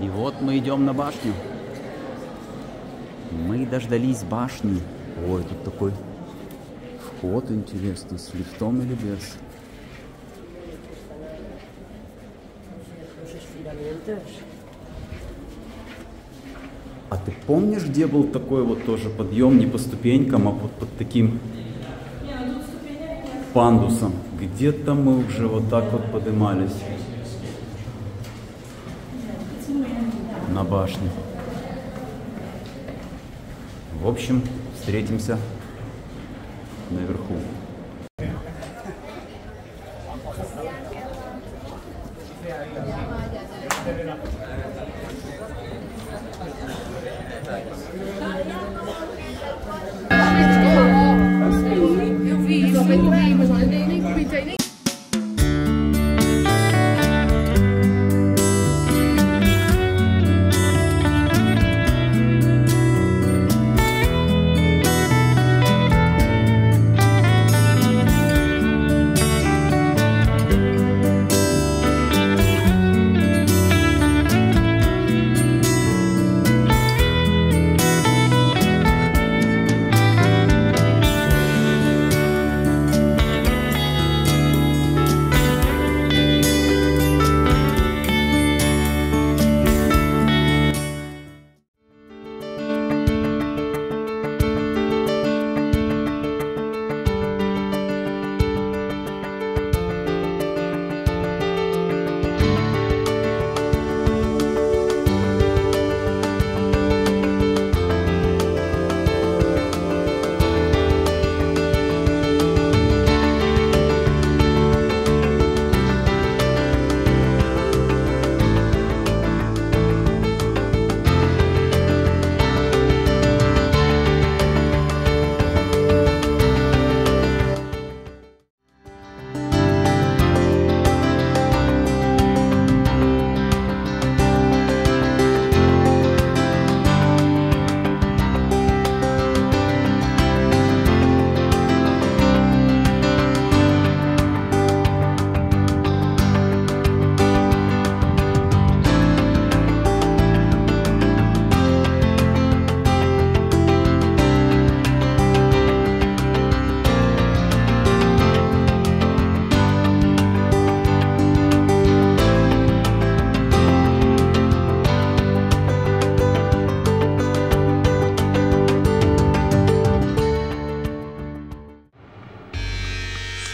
И вот мы идем на башню. Мы дождались башни. Ой, тут такой вход интересный, с лифтом или без. А ты помнишь, где был такой вот тоже подъем не по ступенькам, а вот под таким пандусом? Где-то мы уже вот так вот поднимались на башне. В общем, встретимся наверху. Eu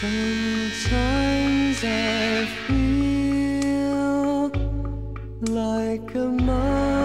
Sometimes I feel like a mother